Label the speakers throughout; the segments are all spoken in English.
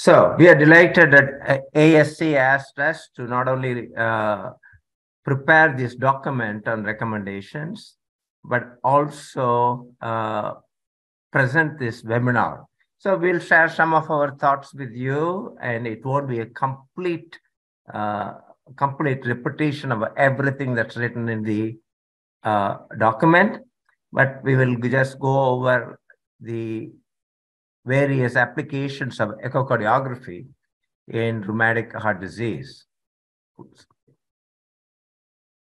Speaker 1: So we are delighted that ASE asked us to not only uh, prepare this document on recommendations, but also uh, present this webinar. So we'll share some of our thoughts with you, and it won't be a complete, uh, complete repetition of everything that's written in the uh, document, but we will just go over the various applications of echocardiography in rheumatic heart disease.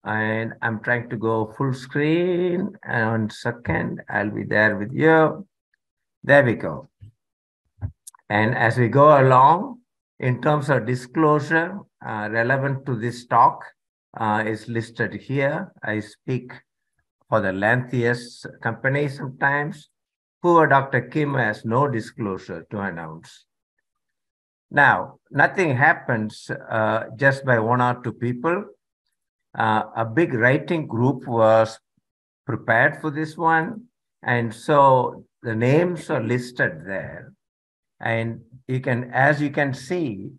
Speaker 1: And I'm trying to go full screen. And second, I'll be there with you. There we go. And as we go along, in terms of disclosure uh, relevant to this talk uh, is listed here. I speak for the Lantheus company sometimes. Poor Dr. Kim has no disclosure to announce. Now, nothing happens uh, just by one or two people. Uh, a big writing group was prepared for this one. And so the names are listed there. And you can, as you can see,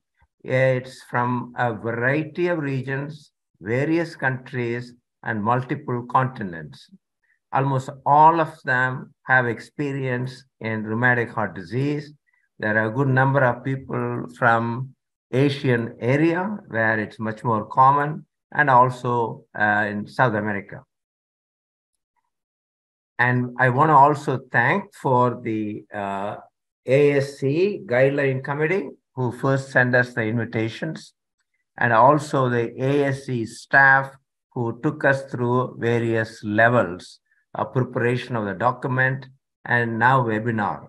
Speaker 1: it's from a variety of regions, various countries, and multiple continents. Almost all of them have experience in rheumatic heart disease. There are a good number of people from Asian area where it's much more common and also uh, in South America. And I want to also thank for the uh, ASE guideline committee who first sent us the invitations and also the ASE staff who took us through various levels of preparation of the document and now webinar.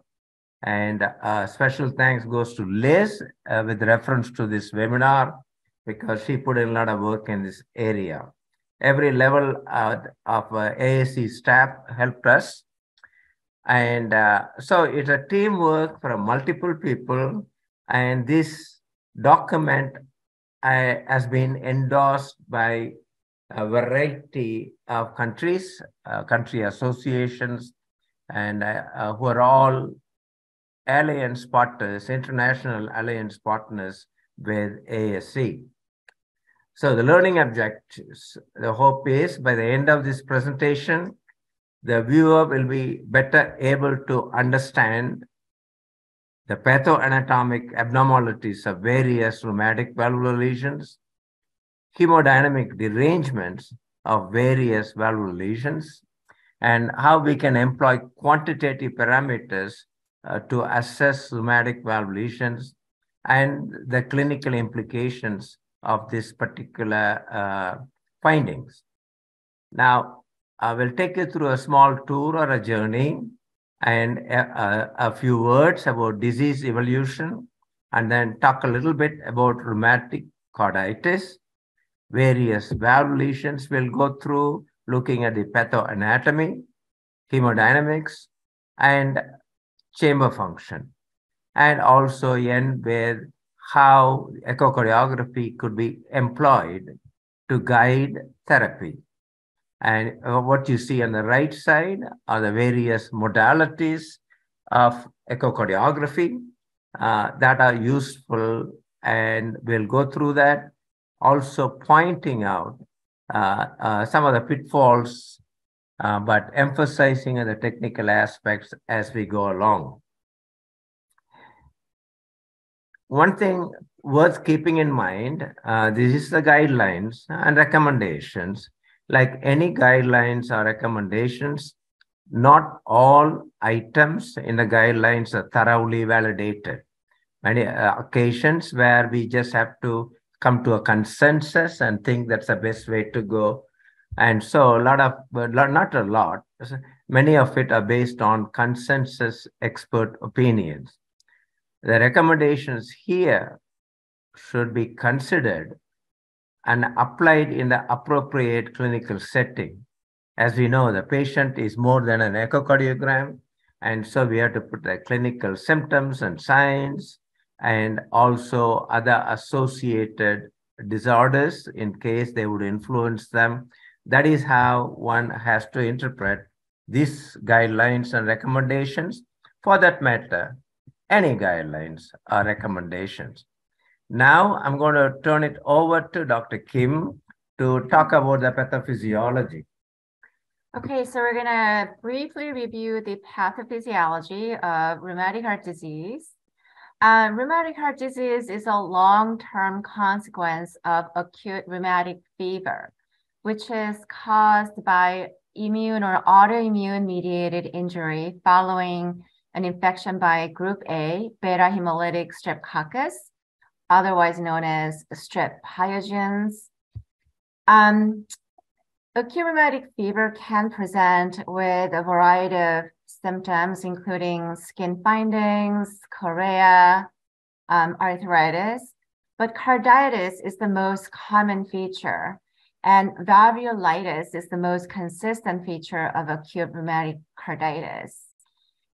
Speaker 1: And uh, special thanks goes to Liz uh, with reference to this webinar because she put in a lot of work in this area. Every level uh, of uh, ASE staff helped us. And uh, so it's a teamwork from multiple people. And this document uh, has been endorsed by a variety of countries, uh, country associations, and uh, uh, who are all alliance partners, international alliance partners with ASE. So the learning objectives, the hope is by the end of this presentation, the viewer will be better able to understand the pathoanatomic abnormalities of various rheumatic valvular lesions, hemodynamic derangements of various valvular lesions, and how we can employ quantitative parameters uh, to assess rheumatic valve lesions and the clinical implications of this particular uh, findings. Now, I will take you through a small tour or a journey and a, a, a few words about disease evolution, and then talk a little bit about rheumatic carditis. Various valve lesions we'll go through, looking at the pathoanatomy, hemodynamics, and chamber function, and also end with how echocardiography could be employed to guide therapy. And uh, what you see on the right side are the various modalities of echocardiography uh, that are useful, and we'll go through that. Also, pointing out uh, uh some of the pitfalls, uh, but emphasizing the technical aspects as we go along. One thing worth keeping in mind uh, this is the guidelines and recommendations like any guidelines or recommendations, not all items in the guidelines are thoroughly validated. Many uh, occasions where we just have to come to a consensus and think that's the best way to go. And so a lot of, not a lot, many of it are based on consensus expert opinions. The recommendations here should be considered and applied in the appropriate clinical setting. As we know, the patient is more than an echocardiogram, and so we have to put the clinical symptoms and signs and also other associated disorders in case they would influence them. That is how one has to interpret these guidelines and recommendations. For that matter, any guidelines or recommendations. Now I'm going to turn it over to Dr. Kim to talk about the pathophysiology.
Speaker 2: Okay, so we're gonna briefly review the pathophysiology of rheumatic heart disease. Uh, rheumatic heart disease is a long-term consequence of acute rheumatic fever, which is caused by immune or autoimmune mediated injury following an infection by group A, beta hemolytic streptococcus, otherwise known as strep pyogenes. Um, acute rheumatic fever can present with a variety of symptoms, including skin findings, chorea, um, arthritis, but carditis is the most common feature. And valvulitis is the most consistent feature of acute rheumatic carditis.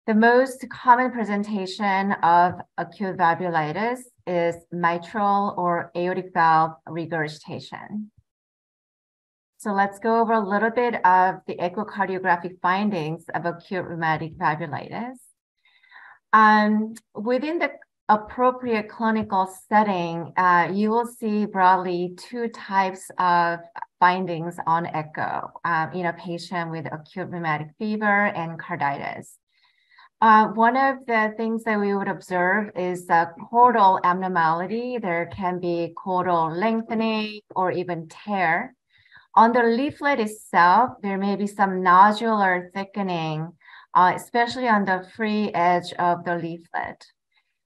Speaker 2: The most common presentation of acute valvulitis is mitral or aortic valve regurgitation. So let's go over a little bit of the echocardiographic findings of acute rheumatic valvulitis. Um, within the appropriate clinical setting, uh, you will see broadly two types of findings on echo um, in a patient with acute rheumatic fever and carditis. Uh, one of the things that we would observe is a chordal abnormality. There can be chordal lengthening or even tear. On the leaflet itself, there may be some nodular thickening, uh, especially on the free edge of the leaflet.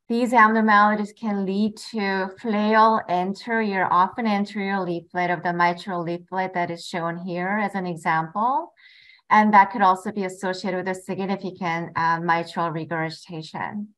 Speaker 2: These abnormalities can lead to flail anterior, often anterior leaflet of the mitral leaflet that is shown here as an example. And that could also be associated with a significant uh, mitral regurgitation.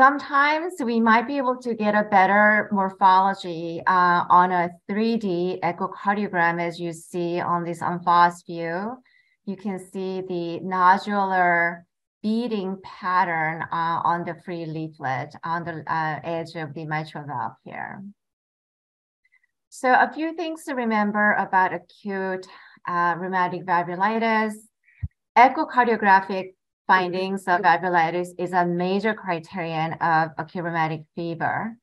Speaker 2: Sometimes we might be able to get a better morphology uh, on a 3D echocardiogram, as you see on this en face view. You can see the nodular beating pattern uh, on the free leaflet on the uh, edge of the mitral valve here. So a few things to remember about acute uh, rheumatic valvulitis. Echocardiographic findings of valvulitis is a major criterion of acute rheumatic fever.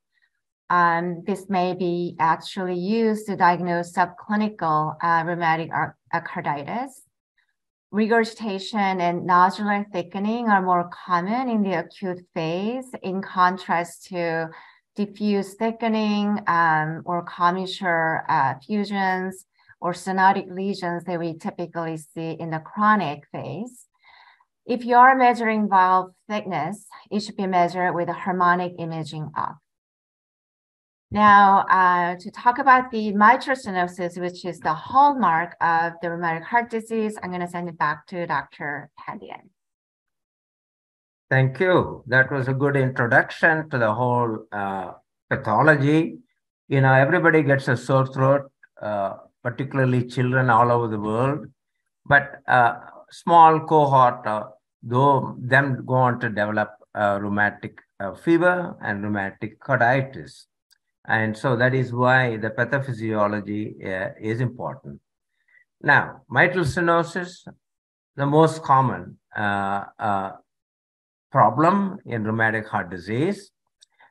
Speaker 2: Um, this may be actually used to diagnose subclinical uh, rheumatic carditis regurgitation and nodular thickening are more common in the acute phase in contrast to diffuse thickening um, or commissure uh, fusions or stenotic lesions that we typically see in the chronic phase. If you are measuring valve thickness, it should be measured with a harmonic imaging up. Now, uh, to talk about the mitral stenosis, which is the hallmark of the rheumatic heart disease, I'm going to send it back to Dr. Pandian.
Speaker 1: Thank you. That was a good introduction to the whole uh, pathology. You know, everybody gets a sore throat, uh, particularly children all over the world. But a uh, small cohort, though, them go on to develop rheumatic uh, fever and rheumatic carditis. And so that is why the pathophysiology uh, is important. Now, mitral stenosis, the most common uh, uh, problem in rheumatic heart disease.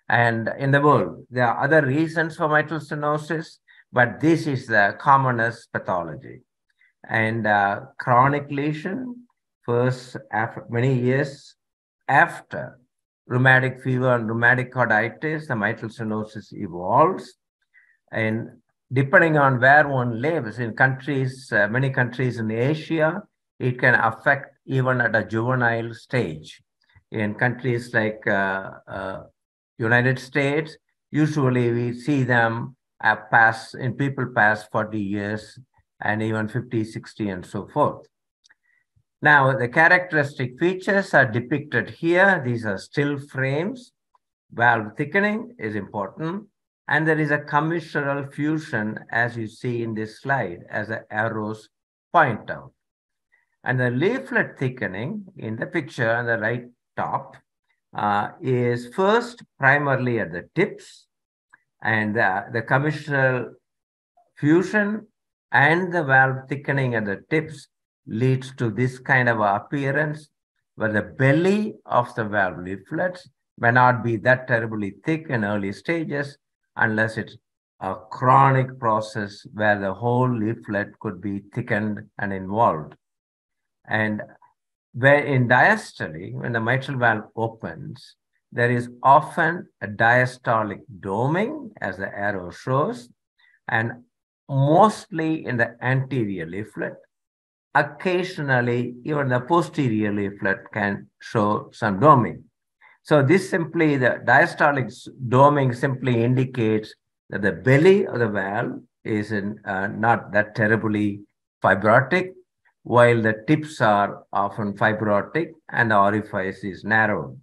Speaker 1: And in the world, there are other reasons for mitral stenosis, but this is the commonest pathology. And uh, chronic lesion, first after many years after rheumatic fever and rheumatic carditis, the mitral stenosis evolves. And depending on where one lives in countries, uh, many countries in Asia, it can affect even at a juvenile stage. In countries like uh, uh, United States, usually we see them uh, pass in people past 40 years and even 50, 60, and so forth. Now, the characteristic features are depicted here. These are still frames. Valve thickening is important. And there is a commissural fusion, as you see in this slide, as the arrows point out. And the leaflet thickening in the picture on the right top uh, is first primarily at the tips, and the, the commissural fusion and the valve thickening at the tips leads to this kind of appearance where the belly of the valve leaflets may not be that terribly thick in early stages unless it's a chronic process where the whole leaflet could be thickened and involved. And where in diastole, when the mitral valve opens, there is often a diastolic doming, as the arrow shows, and mostly in the anterior leaflet. Occasionally, even the posterior leaflet can show some doming. So this simply, the diastolic doming simply indicates that the belly of the valve is in, uh, not that terribly fibrotic, while the tips are often fibrotic and the orifice is narrow.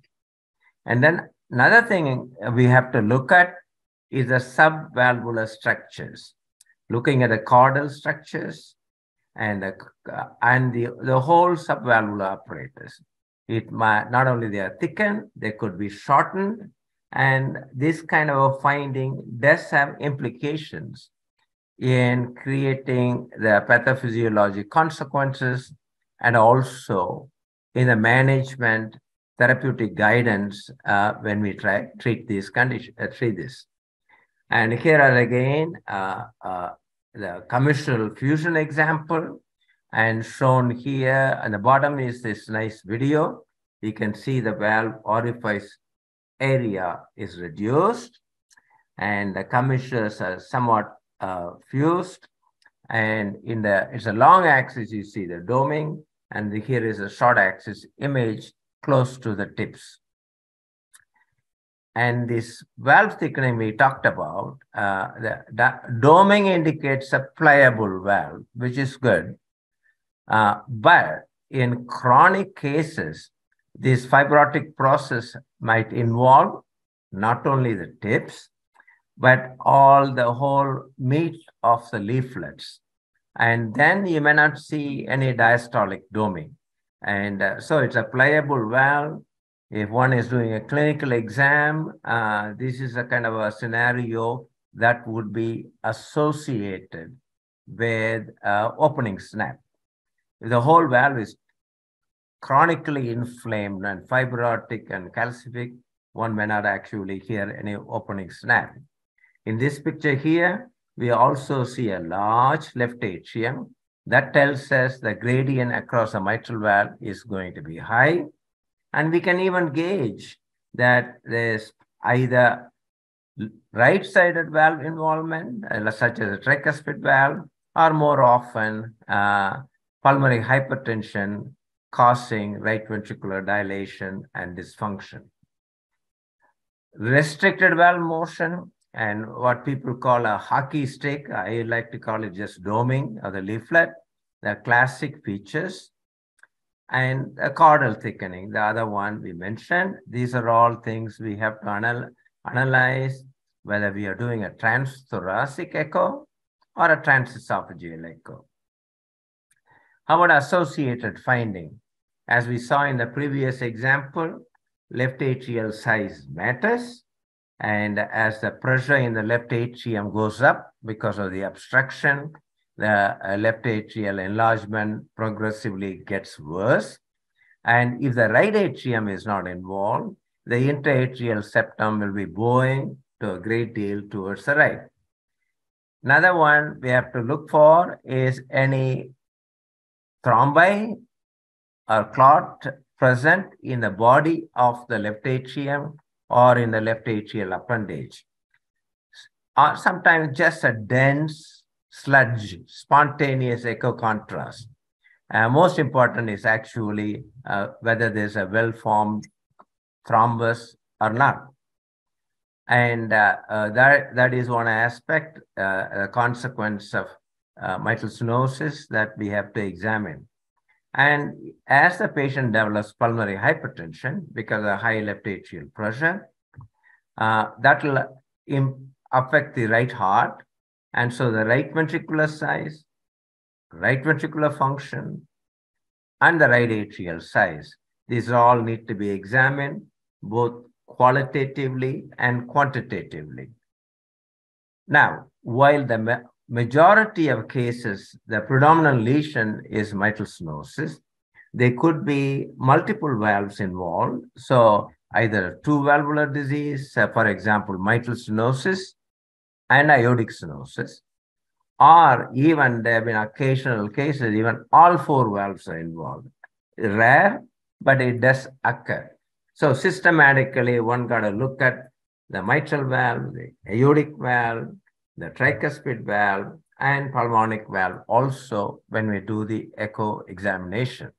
Speaker 1: And then another thing we have to look at is the subvalvular structures, looking at the chordal structures and the, uh, and the, the whole subvalvular apparatus. It might not only they are thickened, they could be shortened, and this kind of a finding does have implications in creating the pathophysiologic consequences and also in the management therapeutic guidance uh, when we try treat these conditions, uh, treat this. And here are again uh, uh, the commissural fusion example. And shown here on the bottom is this nice video. You can see the valve orifice area is reduced and the commissures are somewhat uh, fused. And in the, it's a long axis, you see the doming, and the, here is a short axis image close to the tips. And this valve thickening we talked about, uh, the, the doming indicates a pliable valve, which is good. Uh, but in chronic cases, this fibrotic process might involve not only the tips, but all the whole meat of the leaflets. And then you may not see any diastolic doming. And uh, so it's a pliable valve. If one is doing a clinical exam, uh, this is a kind of a scenario that would be associated with uh, opening snap. If the whole valve is chronically inflamed and fibrotic and calcific, one may not actually hear any opening snap. In this picture here, we also see a large left atrium. That tells us the gradient across the mitral valve is going to be high. And we can even gauge that there's either right-sided valve involvement, uh, such as a tricuspid valve, or more often uh, pulmonary hypertension causing right ventricular dilation and dysfunction. Restricted valve motion and what people call a hockey stick, I like to call it just doming or the leaflet, the classic features, and a chordal thickening, the other one we mentioned. These are all things we have to anal analyze whether we are doing a transthoracic echo or a transesophageal echo. How about associated finding? As we saw in the previous example, left atrial size matters. And as the pressure in the left atrium goes up because of the obstruction, the uh, left atrial enlargement progressively gets worse. And if the right atrium is not involved, the interatrial septum will be bowing to a great deal towards the right. Another one we have to look for is any thrombi or clot present in the body of the left atrium or in the left atrial appendage. Or sometimes just a dense sludge, spontaneous echo contrast. Uh, most important is actually uh, whether there's a well-formed thrombus or not. And uh, uh that, that is one aspect, uh, a consequence of uh, mitral stenosis that we have to examine. And as the patient develops pulmonary hypertension because of high left atrial pressure, that will affect the right heart. And so the right ventricular size, right ventricular function, and the right atrial size. These all need to be examined both qualitatively and quantitatively. Now, while the majority of cases, the predominant lesion is mitral stenosis. there could be multiple valves involved. So either two valvular disease, for example, mitral stenosis and aortic stenosis, or even there have been occasional cases, even all four valves are involved. Rare, but it does occur. So systematically, one got to look at the mitral valve, the aortic valve, the tricuspid valve, and pulmonic valve also when we do the echo examination.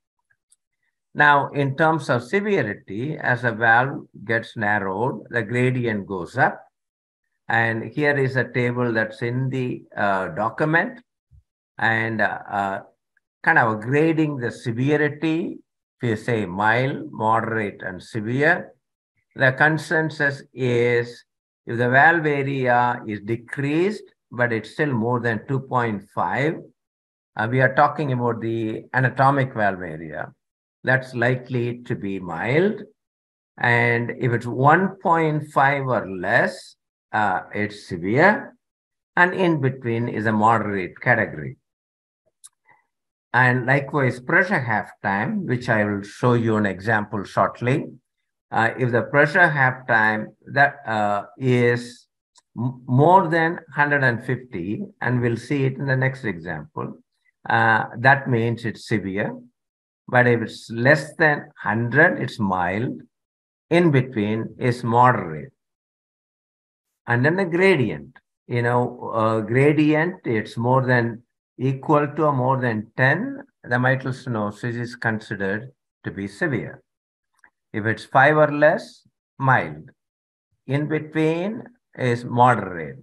Speaker 1: Now, in terms of severity, as a valve gets narrowed, the gradient goes up. And here is a table that's in the uh, document and uh, uh, kind of grading the severity. If you say mild, moderate, and severe, the consensus is if the valve area is decreased, but it's still more than 2.5, uh, we are talking about the anatomic valve area. That's likely to be mild. And if it's 1.5 or less, uh, it's severe. And in between is a moderate category. And likewise, pressure half time, which I will show you an example shortly. Uh, if the pressure half time that uh, is more than 150, and we'll see it in the next example, uh, that means it's severe. But if it's less than 100, it's mild. In between is moderate. And then the gradient, you know, uh, gradient, it's more than equal to or more than 10, the mitral stenosis is considered to be severe. If it's five or less, mild. In between is moderate.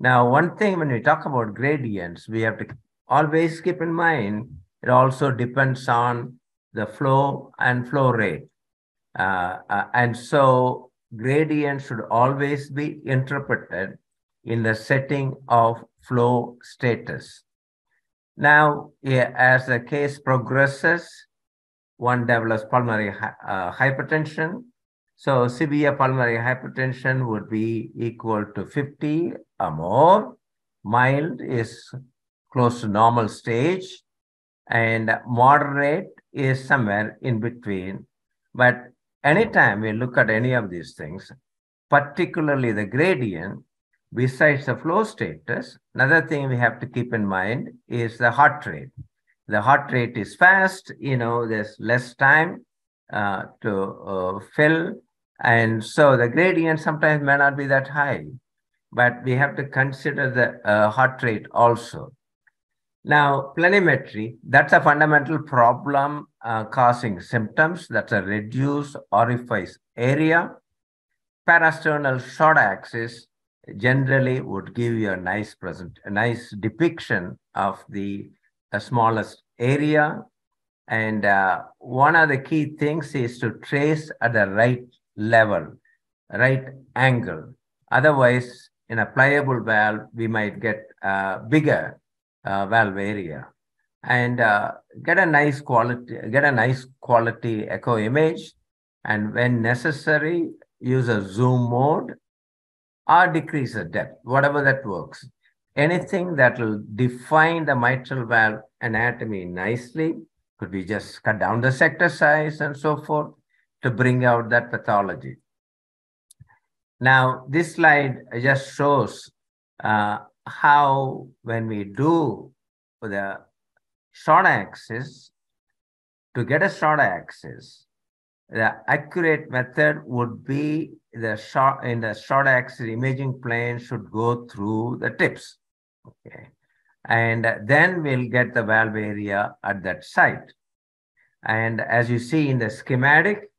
Speaker 1: Now, one thing when we talk about gradients, we have to always keep in mind it also depends on the flow and flow rate. Uh, uh, and so gradient should always be interpreted in the setting of flow status. Now, as the case progresses, one develops pulmonary uh, hypertension. So severe pulmonary hypertension would be equal to 50 or more. Mild is close to normal stage and moderate is somewhere in between. But anytime we look at any of these things, particularly the gradient, besides the flow status, another thing we have to keep in mind is the heart rate. The heart rate is fast, you know, there's less time uh, to uh, fill. And so the gradient sometimes may not be that high, but we have to consider the uh, heart rate also. Now, planimetry, that's a fundamental problem uh, causing symptoms. That's a reduced orifice area. Parasternal short axis generally would give you a nice present, a nice depiction of the, smallest area. And uh, one of the key things is to trace at the right level, right angle. Otherwise, in a pliable valve, we might get uh, bigger valve area and uh, get a nice quality, get a nice quality echo image. And when necessary, use a zoom mode or decrease the depth, whatever that works. Anything that will define the mitral valve anatomy nicely, could be just cut down the sector size and so forth to bring out that pathology. Now, this slide just shows uh, how when we do the short axis, to get a short axis, the accurate method would be the short in the short axis imaging plane should go through the tips. Okay. And then we'll get the valve area at that site. And as you see in the schematic,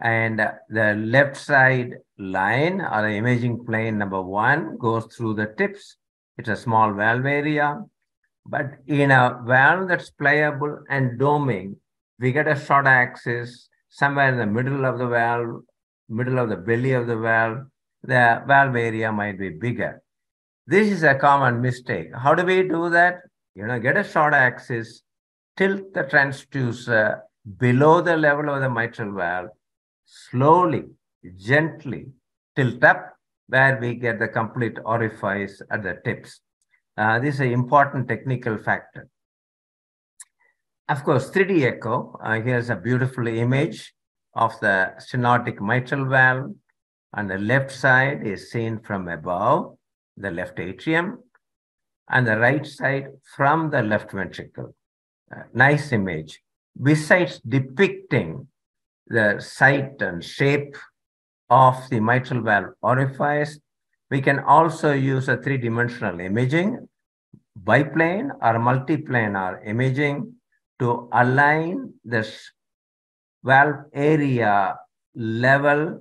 Speaker 1: and the left side line or the imaging plane number one goes through the tips it's a small valve area. But in a valve that's pliable and doming, we get a short axis somewhere in the middle of the valve, middle of the belly of the valve. The valve area might be bigger. This is a common mistake. How do we do that? You know, get a short axis, tilt the transducer below the level of the mitral valve, slowly, gently tilt up where we get the complete orifice at the tips. Uh, this is an important technical factor. of course, 3D echo. Uh, here's a beautiful image of the stenotic mitral valve. On the left side is seen from above, the left atrium, and the right side from the left ventricle. Uh, nice image. Besides depicting the site and shape of the mitral valve orifice, we can also use a three-dimensional imaging, biplane or multiplanar imaging to align this valve area level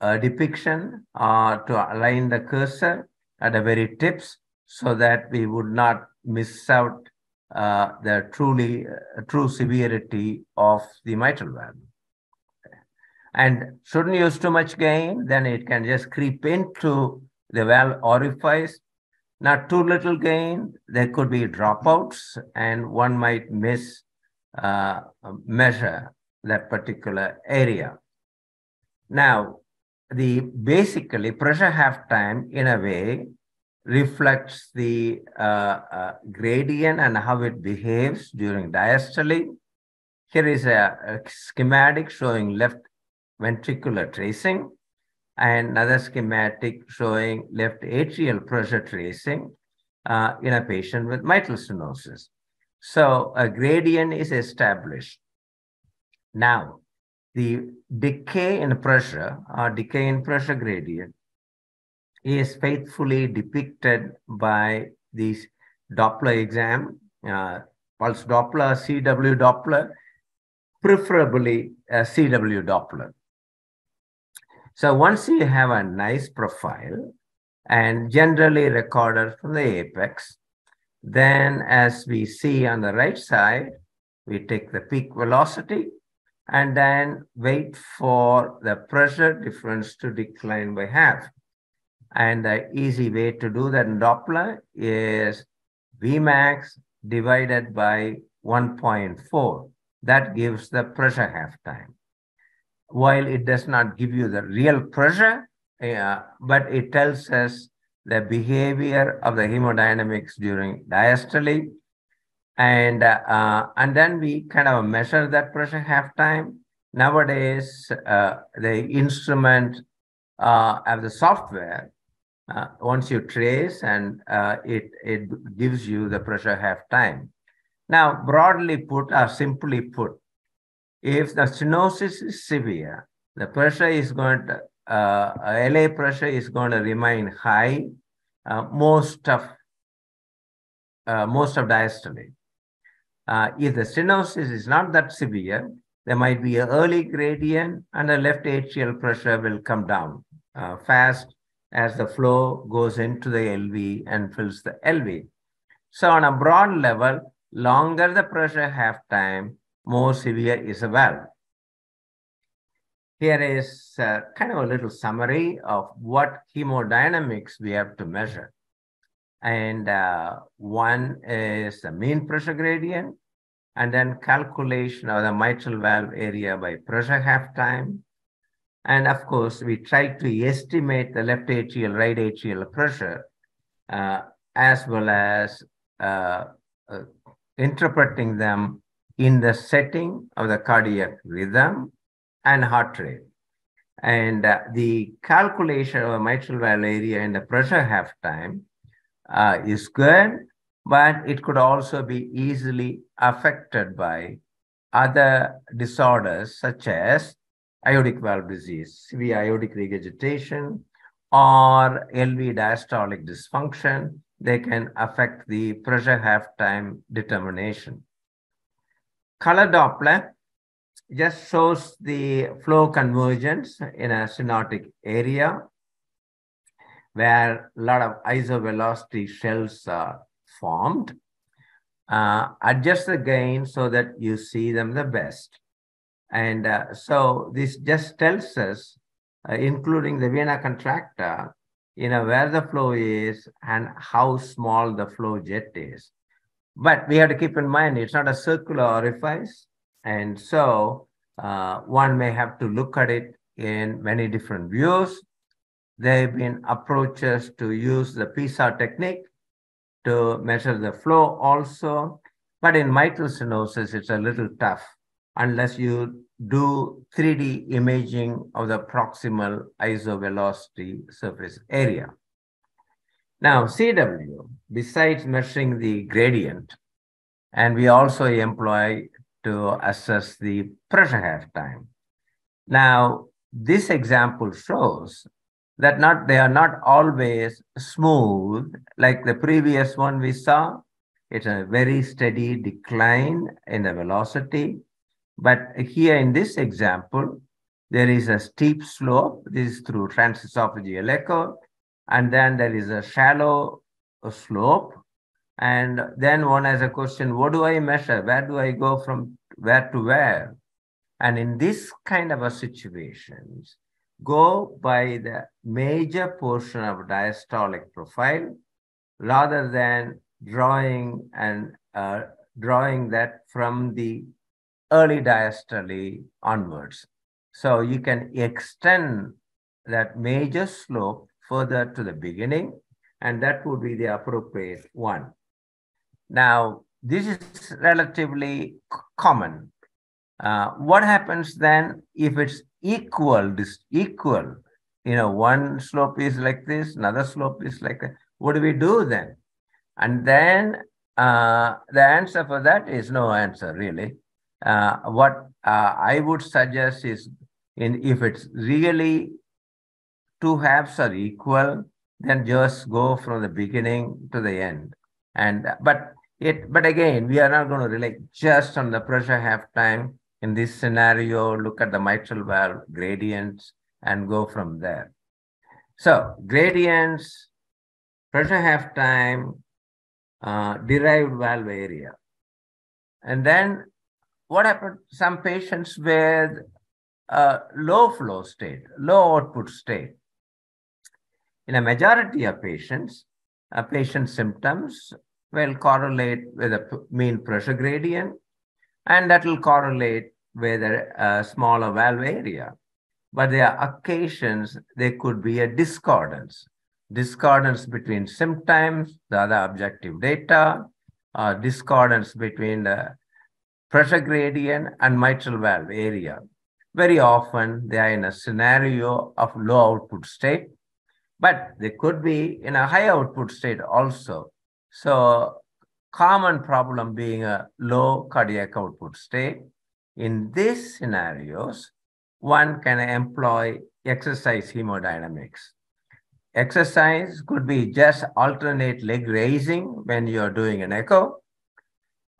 Speaker 1: uh, depiction uh, to align the cursor at the very tips so that we would not miss out uh, the truly uh, true severity of the mitral valve. And shouldn't use too much gain, then it can just creep into the valve orifice. Not too little gain, there could be dropouts, and one might miss uh, measure that particular area. Now, the basically pressure half time in a way reflects the uh, uh, gradient and how it behaves during diastole. Here is a, a, schematic showing left ventricular tracing and another schematic showing left atrial pressure tracing uh, in a patient with mitral stenosis. So a gradient is established. Now, the decay in pressure or decay in pressure gradient is faithfully depicted by this Doppler exam, uh, pulse Doppler, CW Doppler, preferably a CW Doppler. So once you have a nice profile and generally recorded from the apex, then as we see on the right side, we take the peak velocity and then wait for the pressure difference to decline by half. And the easy way to do that in Doppler is Vmax divided by 1.4. That gives the pressure half time. While it does not give you the real pressure, uh, but it tells us the behavior of the hemodynamics during diastole. And, uh, and then we kind of measure that pressure half time. Nowadays, uh, the instrument uh, of the software uh, once you trace and uh, it, it gives you the pressure half time. Now, broadly put or simply put, if the stenosis is severe, the pressure is going to, uh, LA pressure is going to remain high uh, most of uh, most of diastole. Uh, if the stenosis is not that severe, there might be an early gradient and the left atrial pressure will come down fast as the flow goes into the LV and fills the LV. So on a broad level, longer the pressure half time, more severe is a valve. Here is uh, kind of a little summary of what hemodynamics we have to measure. And uh, one is the mean pressure gradient, and then calculation of the mitral valve area by pressure half time, and of course, we try to estimate the left atrial, right atrial pressure, uh, as well as uh, uh, interpreting them in the setting of the cardiac rhythm and heart rate. And uh, the calculation of mitral valve area and the pressure half time uh, is good, but it could also be easily affected by other disorders such as aortic valve disease, severe aortic regurgitation, or LV diastolic dysfunction, they can affect the pressure half time determination. Color Doppler just shows the flow convergence in a stenotic area where a lot of isovelocity shells are formed. Uh, adjust the gain so that you see them the best. And uh, so this just tells us, uh, including the vena contracta, you know, where the flow is and how small the flow jet is. But we have to keep in mind, it's not a circular orifice. And so uh, one may have to look at it in many different views. There have been approaches to use the PISA technique to measure the flow also. But in mitral stenosis, it's a little tough unless you do 3D imaging of the proximal isovelocity surface area. Now, CW, besides measuring the gradient, and we also employ to assess the pressure half time. Now, this example shows that not they are not always smooth like the previous one we saw. It's a very steady decline in the velocity. But here in this example, there is a steep slope. This is through transesophageal echo. And then there is a shallow slope. And then one has a question, what do I measure? Where do I go from where to where? And in this kind of a situations, go by the major portion of diastolic profile rather than drawing and uh, drawing that from the early diastole onwards. So you can extend that major slope further to the beginning, and that would be the appropriate one. Now, this is relatively common. Uh, what happens then if it's equal, this equal, you know, one slope is like this, another slope is like that. What do we do then? And then uh, the answer for that is no answer really. Uh, what uh, I would suggest is in if it's really two halves are equal, then just go from the beginning to the end. And but it but again, we are not going to rely just on the pressure half time in this scenario, look at the mitral valve gradients and go from there. So gradients, pressure half time, uh, derived valve area. And then what happened? Some patients with a low flow state, low output state. In a majority of patients, a patient symptoms will correlate with a mean pressure gradient, and that will correlate with a, smaller valve area. But there are occasions there could be a discordance, discordance between symptoms, the other objective data, uh, discordance between the pressure gradient and mitral valve area. Very often they are in a scenario of low output state, but they could be in a high output state also. So common problem being a low cardiac output state in these scenarios, one can employ exercise hemodynamics. Exercise could be just alternate leg raising when you're doing an echo,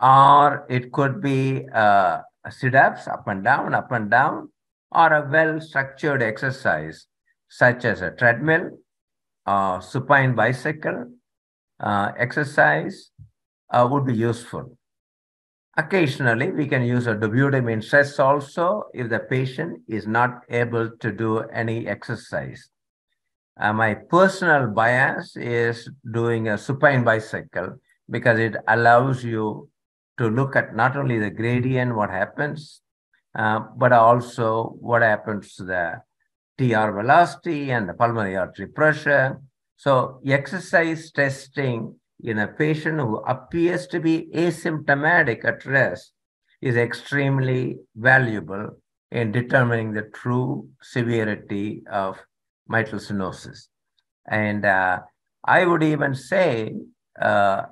Speaker 1: or it could be uh, sit-ups up and down, up and down, or a well-structured exercise such as a treadmill, uh, supine bicycle uh, exercise uh, would be useful. Occasionally, we can use a dobutamine stress also if the patient is not able to do any exercise. Uh, my personal bias is doing a supine bicycle because it allows you to look at not only the gradient, what happens, uh, but also what happens to the TR velocity and the pulmonary artery pressure. So exercise testing in a patient who appears to be asymptomatic at rest is extremely valuable in determining the true severity of mitral stenosis. And uh, I would even say uh,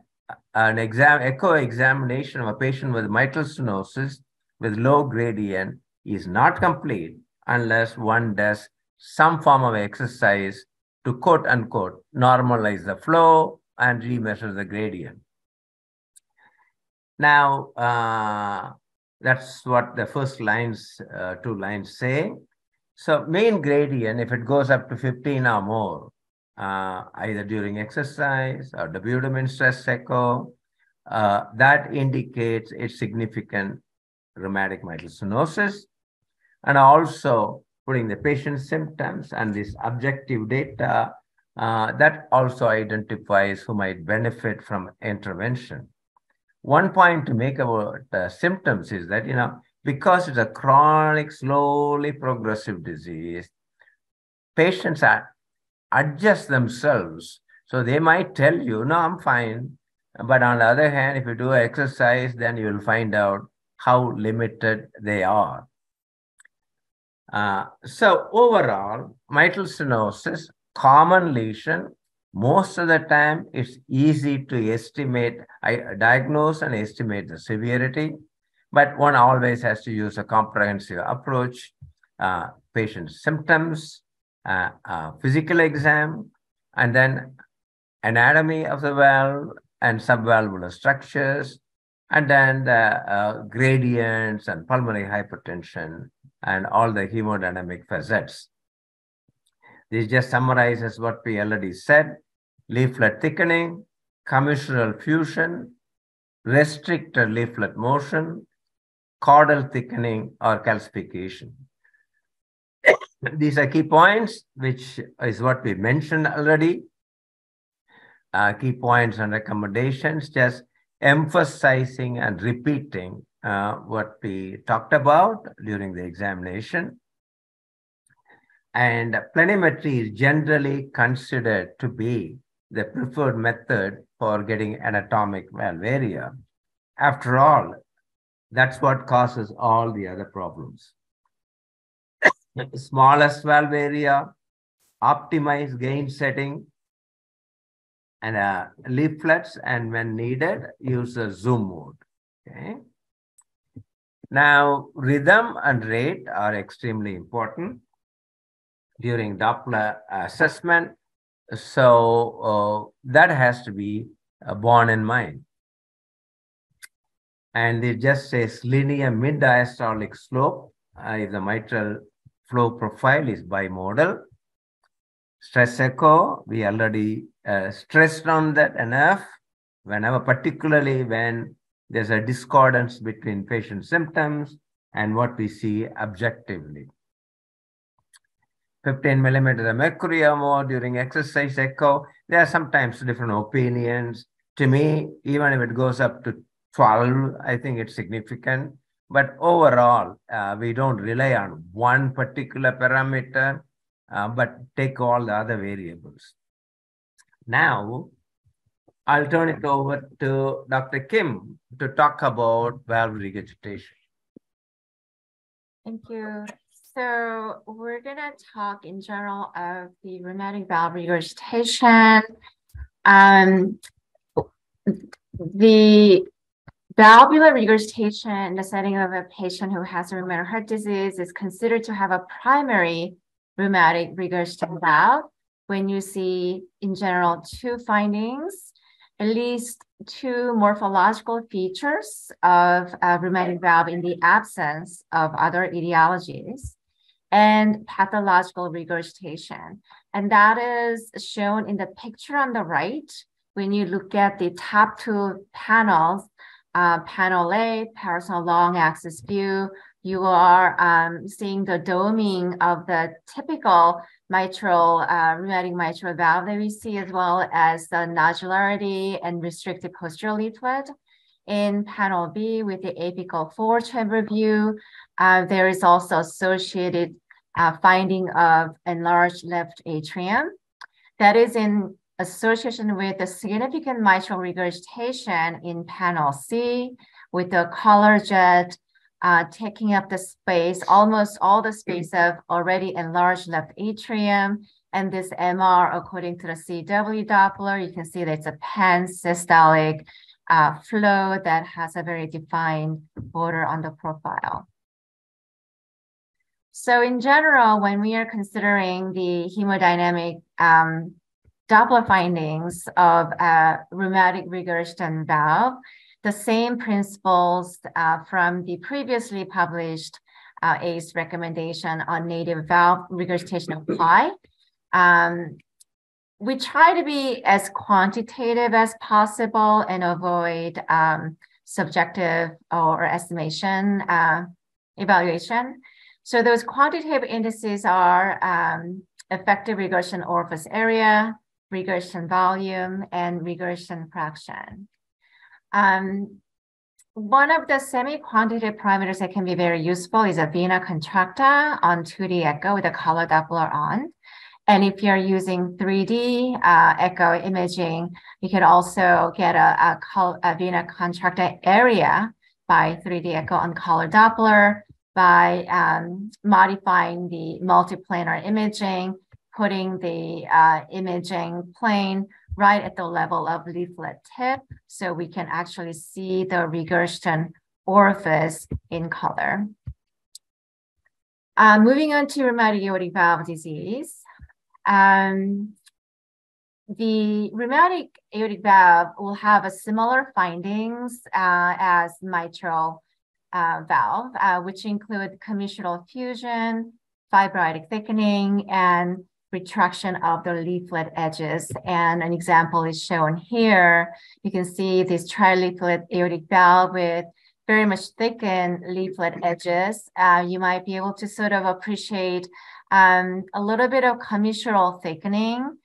Speaker 1: an exam, echo examination of a patient with mitral stenosis with low gradient is not complete unless one does some form of exercise to quote unquote normalize the flow and remeasure the gradient. Now, uh, that's what the first lines, uh, two lines say. So mean gradient, if it goes up to 15 or more, uh, either during exercise or the dobutamine stress echo, uh, that indicates a significant rheumatic mitral stenosis. And also putting the patient's symptoms and this objective data uh, that also identifies who might benefit from intervention. One point to make about uh, symptoms is that, you know, because it's a chronic, slowly progressive disease, patients are, adjust themselves. So they might tell you, no, I'm fine. But on the other hand, if you do exercise, then you will find out how limited they are. Uh, so overall, mitral stenosis, common lesion, most of the time it's easy to estimate, I diagnose and estimate the severity, but one always has to use a comprehensive approach, uh, patient symptoms, uh, uh, physical exam, and then anatomy of the valve and subvalvular structures, and then the uh, gradients and pulmonary hypertension and all the hemodynamic facets. This just summarizes what we already said. Leaflet thickening, commissural fusion, restricted leaflet motion, chordal thickening or calcification. These are key points, which is what we mentioned already. Uh, key points and recommendations, just emphasizing and repeating uh, what we talked about during the examination. And planimetry is generally considered to be the preferred method for getting anatomic valve. After all, that's what causes all the other problems. Smallest valve area, optimized gain setting, and uh, leaflets, and when needed, use a zoom mode. Okay. Now, rhythm and rate are extremely important during Doppler assessment. So uh, that has to be uh, borne in mind. And it just says linear mid-diastolic slope uh, if the mitral flow profile is bimodal. Stress echo, we already uh, stressed on that enough. Whenever, particularly when there's a discordance between patient symptoms and what we see objectively. 15 millimeters of mercury or more during exercise echo. There are sometimes different opinions. To me, even if it goes up to 12, I think it's significant. But overall, uh, we don't rely on one particular parameter, uh, but take all the other variables. Now, I'll turn it over to Dr. Kim to talk about valve regurgitation.
Speaker 2: Thank you. So we're gonna talk in general of the rheumatic valve regurgitation. Um, the valvular regurgitation in the setting of a patient who has rheumatic heart disease is considered to have a primary rheumatic regurgitation valve when you see in general two findings at least two morphological features of a rheumatic valve in the absence of other etiologies and pathological regurgitation. And that is shown in the picture on the right. When you look at the top two panels, uh, panel A, parasternal long axis view, you are um, seeing the doming of the typical mitral, uh, rheumatic mitral valve that we see, as well as the nodularity and restricted posterior leaflet. In panel B with the apical four chamber view, uh, there is also associated uh, finding of enlarged left atrium. That is in association with the significant mitral regurgitation in panel C with the color jet uh, taking up the space, almost all the space of already enlarged left atrium. And this MR, according to the CW Doppler, you can see that it's a pan-systolic uh, flow that has a very defined border on the profile. So in general, when we are considering the hemodynamic um, Doppler findings of a rheumatic regurgitation valve, the same principles uh, from the previously published uh, ASE recommendation on native valve regurgitation apply. Um, we try to be as quantitative as possible and avoid um, subjective or estimation uh, evaluation. So those quantitative indices are um, effective regurgitation orifice area, regurgitation volume, and regurgitation fraction. Um, one of the semi-quantitative parameters that can be very useful is a vena contracta on 2D echo with a color Doppler on. And if you're using 3D uh, echo imaging, you can also get a, a, a vena contracta area by 3D echo on color Doppler by um, modifying the multiplanar imaging, putting the uh, imaging plane right at the level of leaflet tip so we can actually see the regurgitant orifice in color. Uh, moving on to rheumatic aortic valve disease. Um, the rheumatic aortic valve will have a similar findings uh, as mitral uh, valve, uh, which include commissural fusion, fibrotic thickening, and retraction of the leaflet edges. And an example is shown here. You can see this trileaflet aortic valve with very much thickened leaflet edges. Uh, you might be able to sort of appreciate um, a little bit of commissural thickening.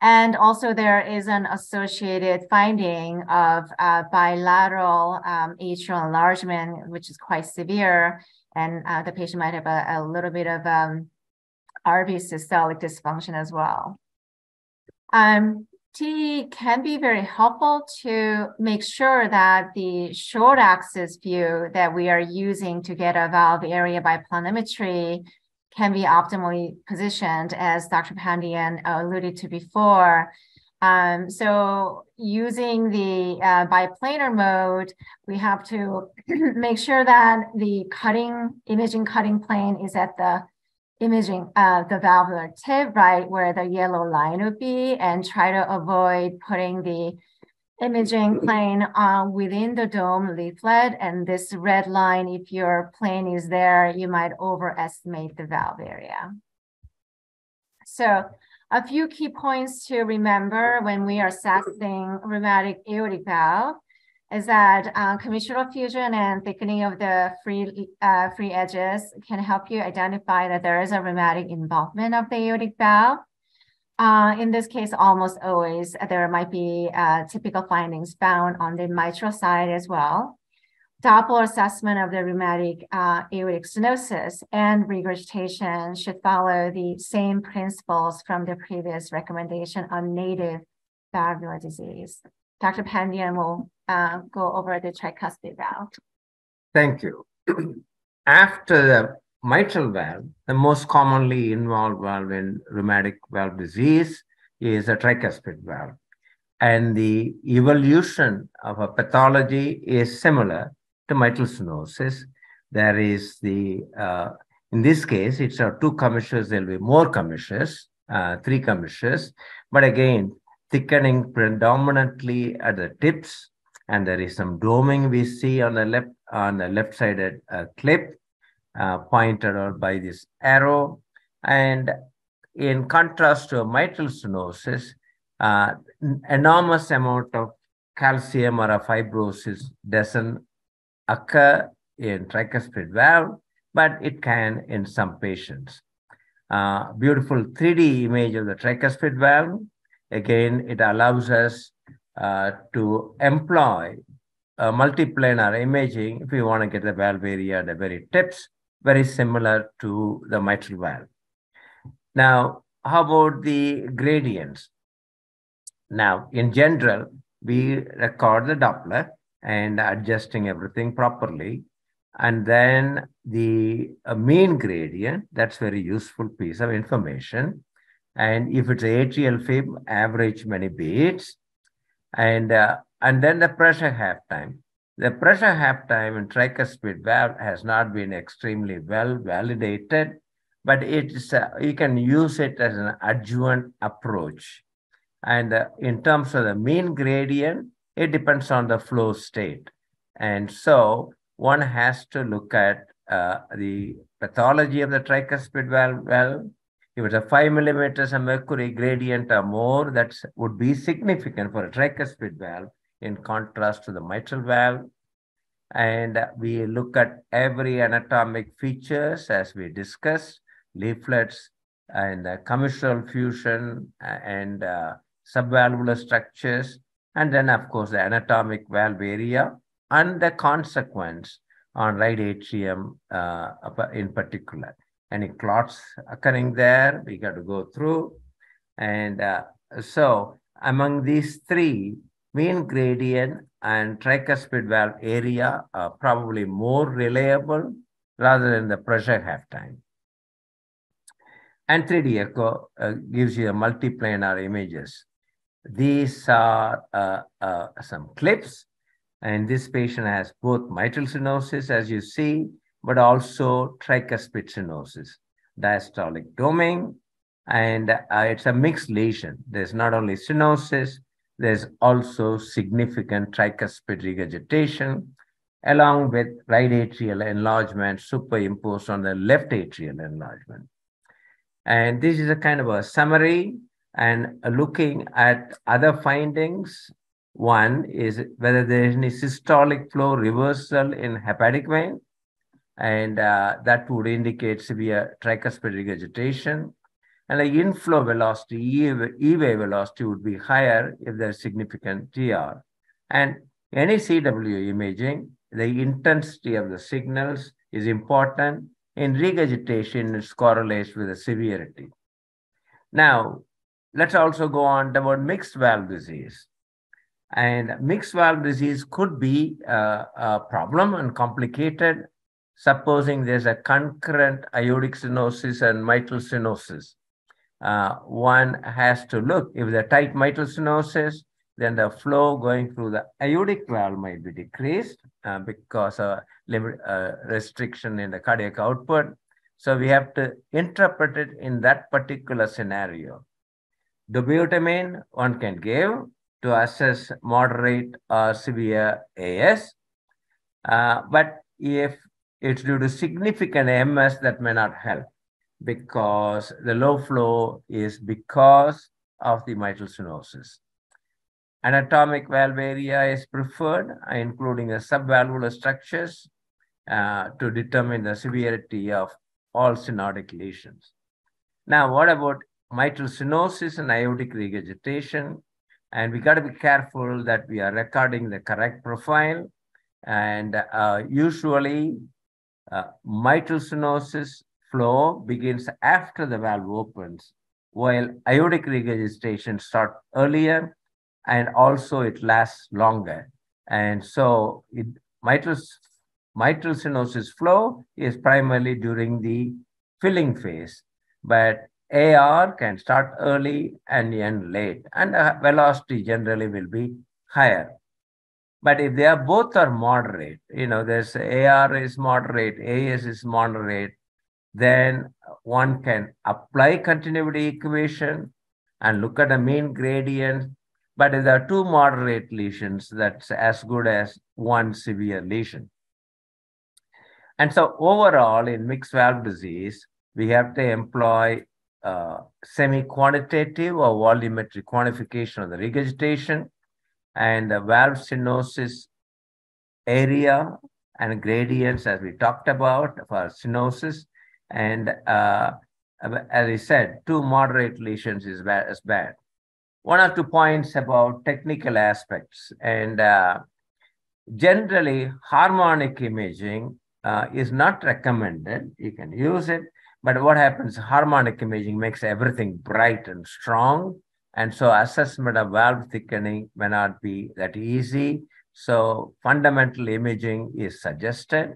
Speaker 2: And also there is an associated finding of uh, bilateral um, atrial enlargement, which is quite severe. And uh, the patient might have a, a little bit of um, RV systolic dysfunction as well. Um, can be very helpful to make sure that the short axis view that we are using to get a valve area by planimetry can be optimally positioned, as Dr. Pandian alluded to before. Um, so using the uh, biplanar mode, we have to make sure that the cutting, imaging cutting plane is at the imaging uh, the valvular tip, right, where the yellow line would be, and try to avoid putting the imaging plane uh, within the dome leaflet. And this red line, if your plane is there, you might overestimate the valve area. So a few key points to remember when we are assessing rheumatic aortic valve is that uh, commissural fusion and thickening of the free uh, free edges can help you identify that there is a rheumatic involvement of the aortic valve. Uh, in this case, almost always there might be uh, typical findings found on the mitral side as well. Doppler assessment of the rheumatic uh, aortic stenosis and regurgitation should follow the same principles from the previous recommendation on native valvular disease. Dr. Pandian will uh, go over the tricuspid valve.
Speaker 1: Thank you. After the mitral valve, the most commonly involved valve in rheumatic valve disease is a tricuspid valve. And the evolution of a pathology is similar to mitral stenosis. There is the, uh, in this case, it's a two commissures, there'll be more commissures, uh, three commissures. But again, thickening predominantly at the tips, and there is some doming we see on the left on the left sided uh, clip uh, pointed out by this arrow. And in contrast to mitral stenosis, uh, enormous amount of calcium or a fibrosis doesn't occur in tricuspid valve, but it can in some patients. Uh, beautiful 3D image of the tricuspid valve Again, it allows us uh, to employ a multiplanar imaging if we want to get the valve area the very tips, very similar to the mitral valve. Now, how about the gradients? Now, in general, we record the Doppler and adjusting everything properly. And then the uh, mean gradient, that's very useful piece of information. And if it's atrial fib, average many beats. And, uh, and then the pressure half time. The pressure half time in tricuspid valve has not been extremely well validated, but it's, uh, you can use it as an adjuvant approach. And uh, in terms of the mean gradient, it depends on the flow state. And so one has to look at uh, the pathology of the tricuspid valve, valve if it's a five millimeters of mercury gradient or more, that would be significant for a tricuspid valve in contrast to the mitral valve. And we look at every anatomic features as we discussed, leaflets and uh, commissural fusion and uh, subvalvular structures. And then, of course, the anatomic valve area and the consequence on right atrium uh, in particular any clots occurring there, we got to go through. And uh, so among these three, mean gradient and tricuspid valve area are probably more reliable rather than the pressure half time. And 3D echo uh, gives you a multiplanar images. These are uh, uh, some clips, and this patient has both mitral stenosis, as you see, but also tricuspid stenosis, diastolic doming, and uh, it's a mixed lesion. There's not only stenosis, there's also significant tricuspid regurgitation, along with right atrial enlargement superimposed on the left atrial enlargement. And this is a kind of a summary and looking at other findings. One is whether there is any systolic flow reversal in hepatic vein, and uh, that would indicate severe tricuspid regurgitation. And the inflow velocity, EVA velocity would be higher if there's significant TR. And any CW imaging, the intensity of the signals is important. In regurgitation, it correlates with the severity. Now, let's also go on about mixed valve disease. And mixed valve disease could be uh, a problem and complicated, supposing there's a concurrent aortic stenosis and mitral stenosis. Uh, one has to look if the tight mitral stenosis, then the flow going through the aortic valve might be decreased uh, because of limit, uh, restriction in the cardiac output. So we have to interpret it in that particular scenario. Dobutamine one can give to assess moderate or severe AS. Uh, but if it's due to significant MS, that may not help because the low flow is because of the mitral stenosis. Anatomic valve area is preferred, including the subvalvular structures uh, to determine the severity of all stenotic lesions. Now, what about mitral stenosis and aortic regurgitation? And we got to be careful that we are recording the correct profile. And uh, usually, uh, mitral stenosis flow begins after the valve opens, while aortic regurgitation starts earlier and also it lasts longer. And so it, mitral, mitral stenosis flow is primarily during the filling phase, but AR can start early and end late, and the velocity generally will be higher. But if they are both are moderate, you know, there's AR is moderate, AS is moderate, then one can apply continuity equation and look at the mean gradient but if there are two moderate lesions, that's as good as one severe lesion. And so overall, in mixed valve disease, we have to employ uh, semi-quantitative or volumetric quantification of the regurgitation and the valve stenosis area and gradients as we talked about for stenosis. And uh, as I said, two moderate lesions is bad, is bad one or two points about technical aspects. And uh, generally, harmonic imaging uh, is not recommended. You can use it, but what happens, harmonic imaging makes everything bright and strong. And so assessment of valve thickening may not be that easy. So fundamental imaging is suggested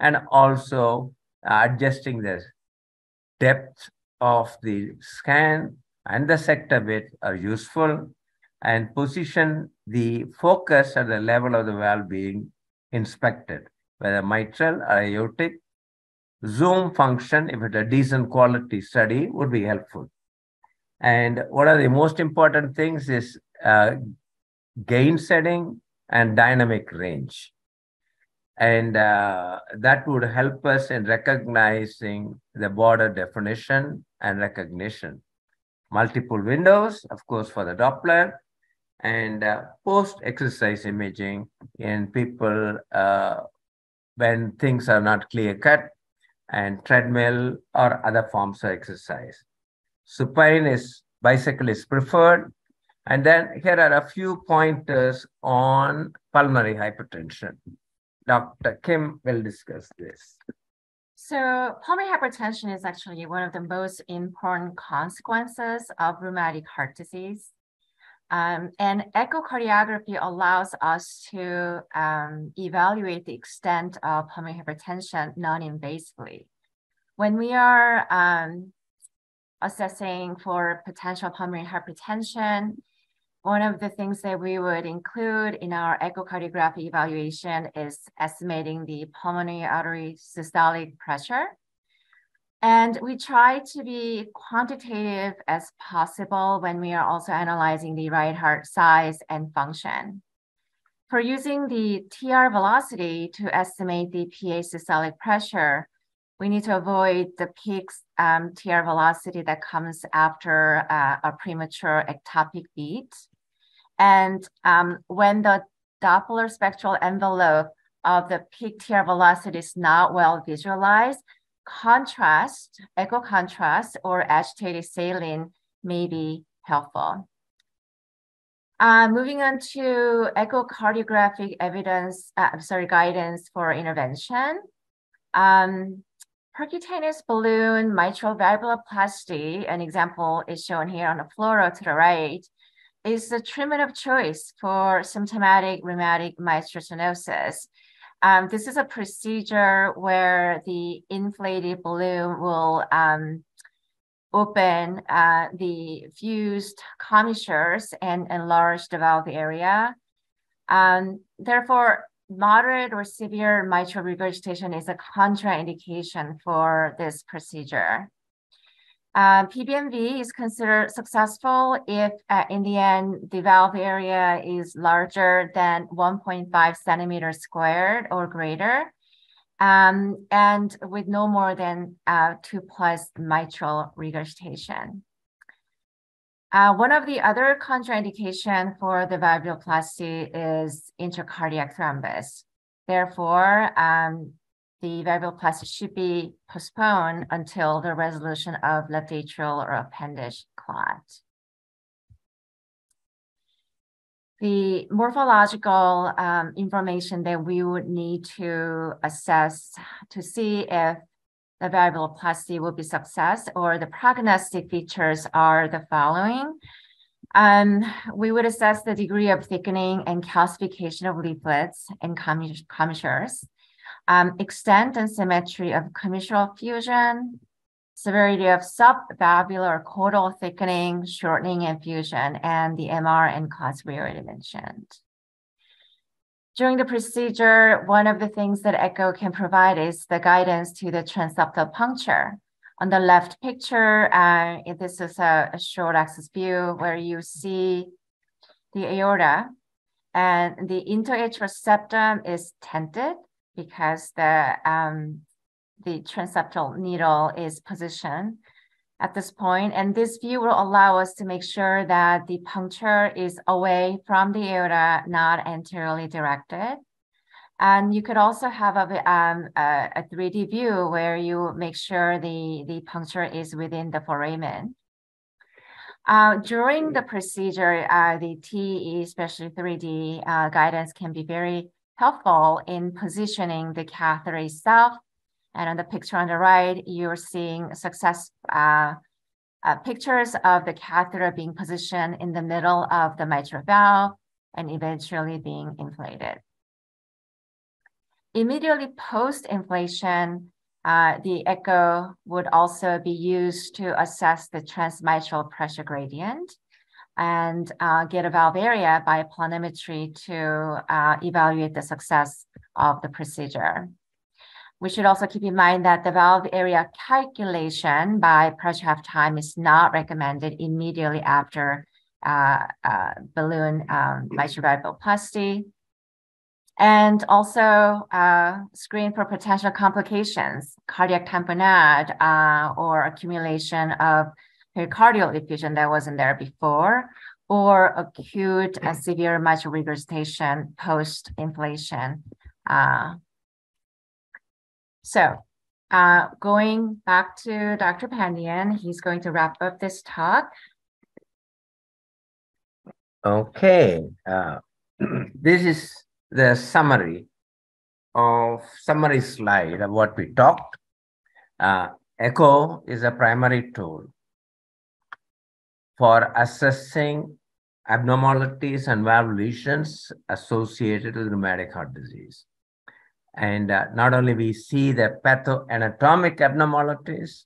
Speaker 1: and also uh, adjusting the depth of the scan and the sector bit are useful and position the focus at the level of the valve being inspected, whether mitral or aortic. Zoom function, if it's a decent quality study, would be helpful. And one of the most important things is uh, gain setting and dynamic range. And uh, that would help us in recognizing the border definition and recognition multiple windows, of course, for the Doppler, and uh, post-exercise imaging in people uh, when things are not clear-cut, and treadmill or other forms of exercise. Supine is bicycle is preferred. And then here are a few pointers on pulmonary hypertension. Dr. Kim will discuss this.
Speaker 2: So pulmonary hypertension is actually one of the most important consequences of rheumatic heart disease. Um, and echocardiography allows us to um, evaluate the extent of pulmonary hypertension non-invasively. When we are um, assessing for potential pulmonary hypertension, one of the things that we would include in our echocardiography evaluation is estimating the pulmonary artery systolic pressure. And we try to be quantitative as possible when we are also analyzing the right heart size and function. For using the TR velocity to estimate the PA systolic pressure, we need to avoid the peak um, TR velocity that comes after uh, a premature ectopic beat. And um, when the Doppler spectral envelope of the peak TR velocity is not well visualized, contrast, echo contrast, or agitated saline may be helpful. Uh, moving on to echocardiographic evidence, uh, sorry, guidance for intervention. Um, percutaneous balloon mitral valvuloplasty, an example is shown here on the fluoro to the right, is the treatment of choice for symptomatic rheumatic mitral stenosis. Um, this is a procedure where the inflated balloon will um, open uh, the fused commissures and enlarge the valve area. Um, therefore, moderate or severe mitral regurgitation is a contraindication for this procedure. Uh, PBMV is considered successful if uh, in the end the valve area is larger than 1.5 centimeters squared or greater, um, and with no more than uh, two plus mitral regurgitation. Uh, one of the other contraindication for the valvuloplasty is intracardiac thrombus. Therefore, um, the valvuloplasty should be postponed until the resolution of left atrial or appendage clot. The morphological um, information that we would need to assess to see if the valvuloplasty will be success or the prognostic features are the following. Um, we would assess the degree of thickening and calcification of leaflets and commissures um, extent and symmetry of commissural fusion, severity of subvalvular chordal thickening, shortening, and fusion, and the MR and COS we already mentioned. During the procedure, one of the things that ECHO can provide is the guidance to the transeptal puncture. On the left picture, uh, this is a, a short axis view where you see the aorta and the interatrial septum is tented because the um, the transeptal needle is positioned at this. And this view will allow us to make sure that the puncture is away from the aorta, not anteriorly directed. And you could also have a, um, a, a 3D view where you make sure the, the puncture is within the foramen. Uh, during the procedure, uh, the TE, especially 3D uh, guidance can be very helpful in positioning the catheter itself. And on the picture on the right, you're seeing success uh, uh, pictures of the catheter being positioned in the middle of the mitral valve and eventually being inflated. Immediately post-inflation, uh, the echo would also be used to assess the transmitral pressure gradient and uh, get a valve area by planimetry to uh, evaluate the success of the procedure. We should also keep in mind that the valve area calculation by pressure half time is not recommended immediately after uh, uh balloon um. And also uh, screen for potential complications, cardiac tamponade, uh, or accumulation of pericardial effusion that wasn't there before, or acute uh, severe mitral regurgitation post-inflation. Uh, so uh, going back to Dr. Pandian, he's going to wrap up this talk.
Speaker 1: Okay, uh, this is the summary of summary slide of what we talked. Uh, echo is a primary tool for assessing abnormalities and valve lesions associated with rheumatic heart disease. And uh, not only we see the pathoanatomic abnormalities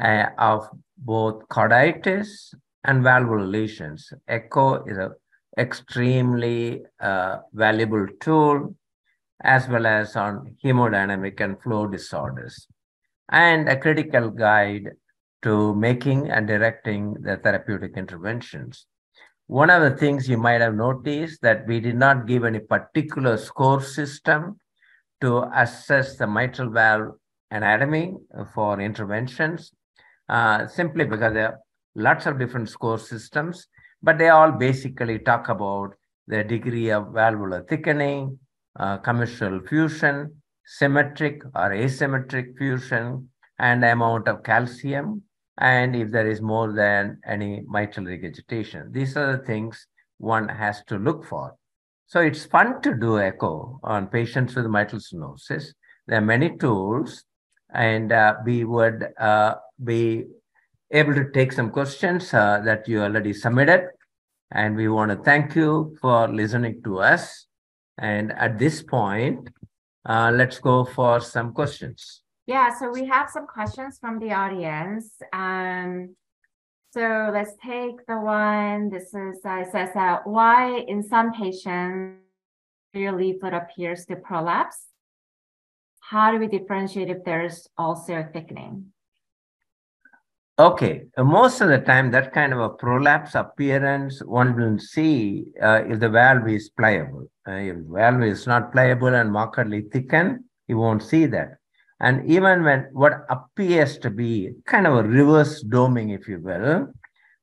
Speaker 1: uh, of both carditis and valvular lesions. Echo is an extremely uh, valuable tool as well as on hemodynamic and flow disorders and a critical guide to making and directing the therapeutic interventions. One of the things you might have noticed that we did not give any particular score system to assess the mitral valve anatomy for interventions, uh, simply because there are lots of different score systems, but they all basically talk about the degree of valvular thickening, uh, commissural fusion, symmetric or asymmetric fusion, and amount of calcium, and if there is more than any mitral regurgitation. These are the things one has to look for. So it's fun to do echo on patients with mitral stenosis. There are many tools, and uh, we would uh, be able to take some questions uh, that you already submitted. And we want to thank you for listening to us. And at this point, uh, let's go for some questions.
Speaker 2: Yeah, so we have some questions from the audience. Um, so let's take the one. This is uh, says that why in some patients your leaflet appears to prolapse. How do we differentiate if there's also thickening?
Speaker 1: Okay, uh, most of the time, that kind of a prolapse appearance, one will see uh, if the valve is pliable. Uh, if valve is not pliable and markedly thickened, you won't see that. And even when what appears to be kind of a reverse doming, if you will,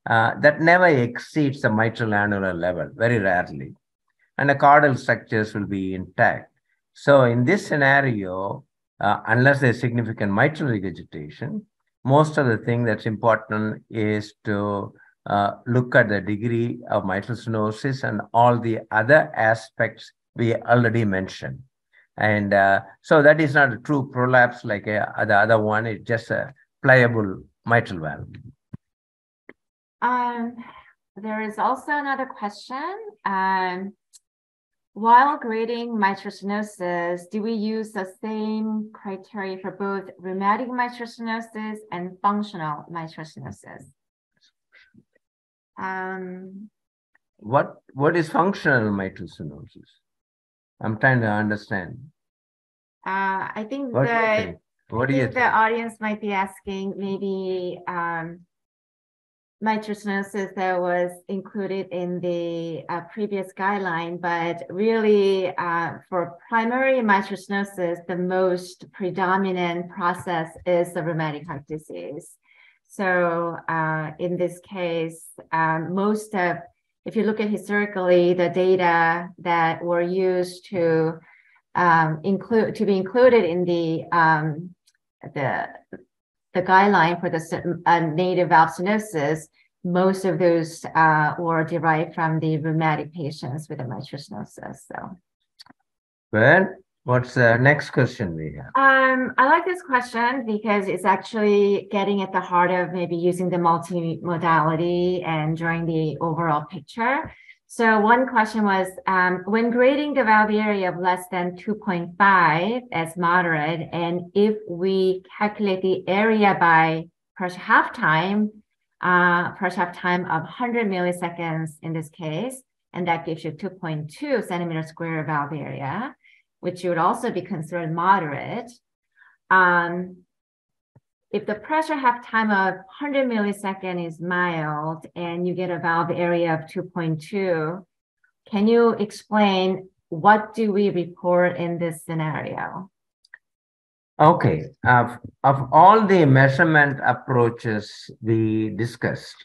Speaker 1: uh, that never exceeds the mitral annular level, very rarely. And the chordal structures will be intact. So in this scenario, uh, unless there's significant mitral regurgitation, most of the thing that's important is to uh, look at the degree of mitral stenosis and all the other aspects we already mentioned. And uh, so that is not a true prolapse like uh, the other one. It's just a pliable mitral valve.
Speaker 2: Um, there is also another question. Um, while grading mitral stenosis, do we use the same criteria for both rheumatic mitral stenosis and functional mitral stenosis? Um,
Speaker 1: what what is functional mitral stenosis? I'm trying to understand.
Speaker 2: Uh, I think
Speaker 1: What
Speaker 2: the?
Speaker 1: What do you
Speaker 2: think the audience might be asking maybe um mitral stenosis that was included in the uh, previous guideline, but really uh, for primary mitral stenosis, the most predominant process is the rheumatic heart disease. So uh, in this case, um, most of, if you look at historically, the data that were used to um, include to be included in the um, the the guideline for the uh, native valve stenosis, most of those uh, were derived from the rheumatic patients with a mitral stenosis. So,
Speaker 1: Well, what's the next question we have?
Speaker 2: um, I like this question because it's actually getting at the heart of maybe using the multimodality and drawing the overall picture. So one question was, um, when grading the valve area of less than 2.5 as moderate, and if we calculate the area by pressure half time, uh, pressure half time of 100 milliseconds in this case, and that gives you 2.2 centimeter square valve area, which would also be considered moderate. Um, if the pressure half time of 100 millisecond is mild and you get a valve area of 2.2, can you explain what do we report in this scenario?
Speaker 1: Okay, of, of all the measurement approaches we discussed,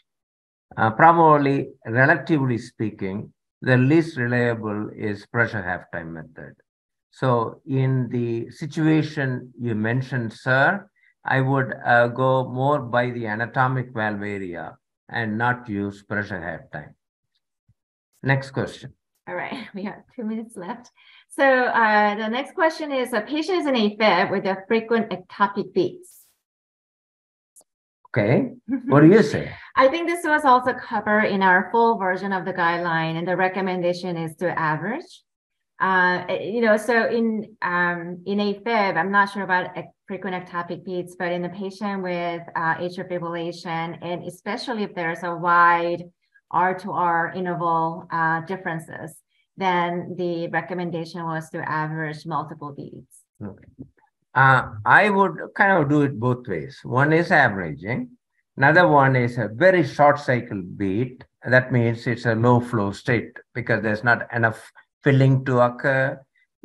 Speaker 1: uh, probably relatively speaking, the least reliable is pressure half time method. So in the situation you mentioned, sir, I would uh, go more by the anatomic valve area and not use pressure half time. Next question.
Speaker 2: All right, we have two minutes left. So uh, the next question is, a patient is in AFib with a frequent ectopic beats.
Speaker 1: Okay, what do you say?
Speaker 2: I think this was also covered in our full version of the guideline, and the recommendation is to average. Uh, you know, so in um, in AFib, I'm not sure about frequent ectopic beats, but in a patient with uh, atrial fibrillation, and especially if there's a wide R to R interval uh, differences, then the recommendation was to average multiple beats.
Speaker 1: Okay. Uh, I would kind of do it both ways. One is averaging. Another one is a very short cycle beat. That means it's a low flow state because there's not enough filling to occur.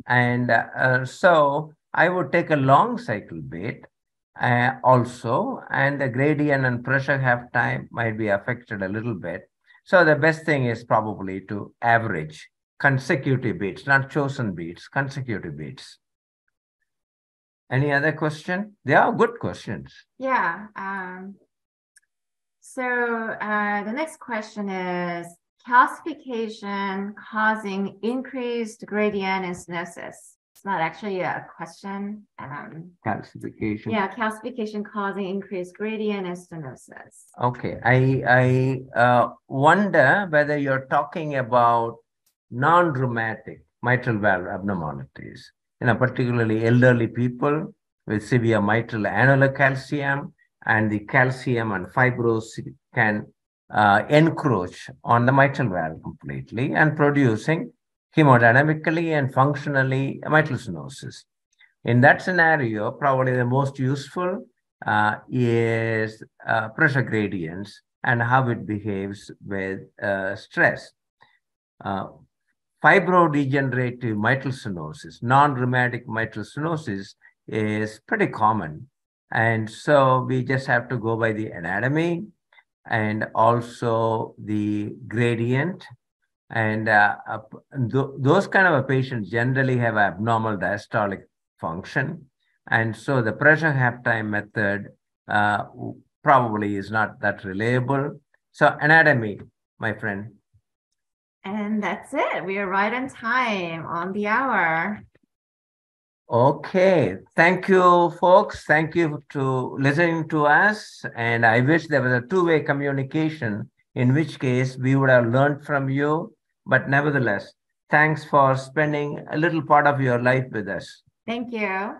Speaker 1: And uh, so I would take a long cycle beat uh, also, and the gradient and pressure half time might be affected a little bit. So the best thing is probably to average consecutive beats, not chosen beats, consecutive beats. Any other question? They are good questions.
Speaker 2: Yeah. Um, so uh, the next question is calcification causing increased gradient and stenosis. It's not actually a question. Um,
Speaker 1: calcification.
Speaker 2: Yeah, calcification causing increased gradient and stenosis.
Speaker 1: Okay, I I uh, wonder whether you're talking about non-rheumatic mitral valve abnormalities you know, particularly elderly people with severe mitral annular calcium, and the calcium and fibrosis can uh, encroach on the mitral valve completely and producing hemodynamically and functionally mitral stenosis. In that scenario, probably the most useful uh, is uh, pressure gradients and how it behaves with uh, stress. Uh, fibrodegenerative mitral stenosis, non-rheumatic mitral stenosis is pretty common. And so we just have to go by the anatomy and also the gradient. And uh, th those kind of patients generally have abnormal diastolic function. And so the pressure half time method uh, probably is not that reliable. So anatomy, my friend,
Speaker 2: and that's it. We are right on time on the hour.
Speaker 1: Okay. Thank you, folks. Thank you to listening to us. And I wish there was a two-way communication, in which case we would have learned from you. But nevertheless, thanks for spending a little part of your life with us.
Speaker 2: Thank you.